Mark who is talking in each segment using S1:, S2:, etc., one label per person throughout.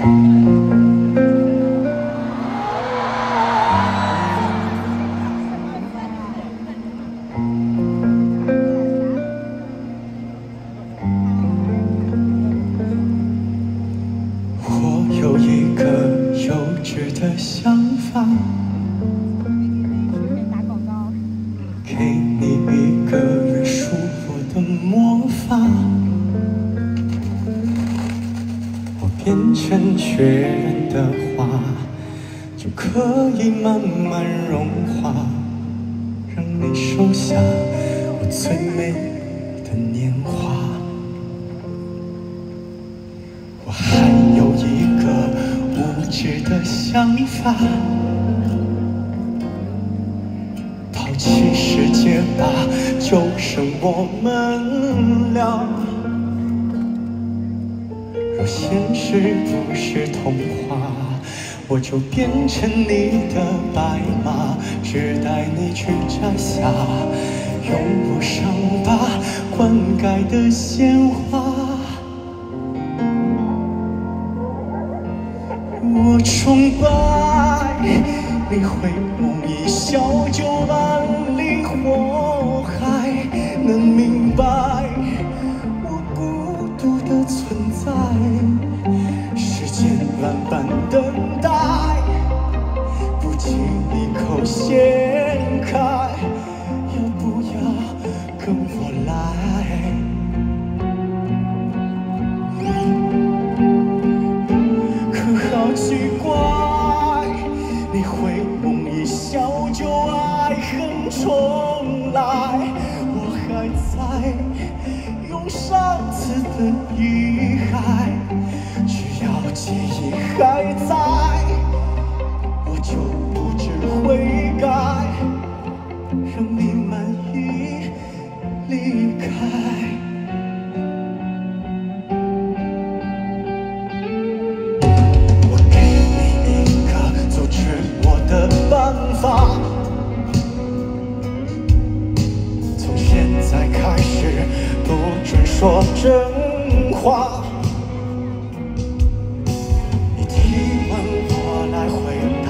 S1: 我有一个幼稚的想法，我变成确认的话，就可以慢慢融化，让你收下我最美的年华。我还有一个无知的想法，抛弃世界吧，就剩我们俩。若现实不是童话，我就变成你的白马，只带你去摘下永不伤疤灌溉的鲜花。我崇拜你会梦一笑就万爱恨重来，我还在用上次的遗骸，只要记忆还在，我就不知悔改，让你满意离开。说真话。你提问我来回答，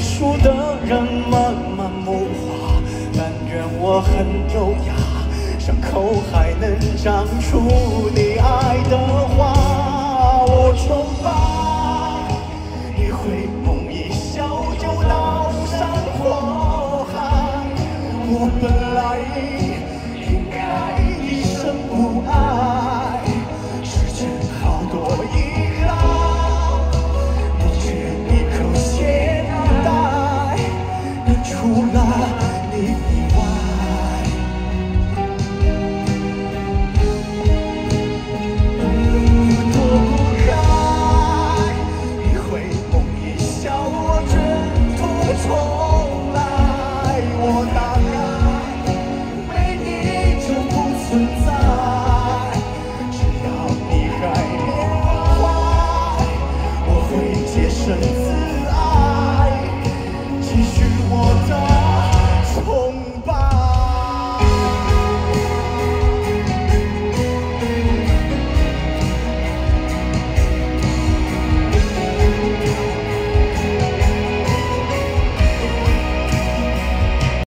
S1: 输的人慢慢木化，但愿我很优雅，伤口还能长出你爱的花。我崇拜你会梦一笑就刀山火海，我本来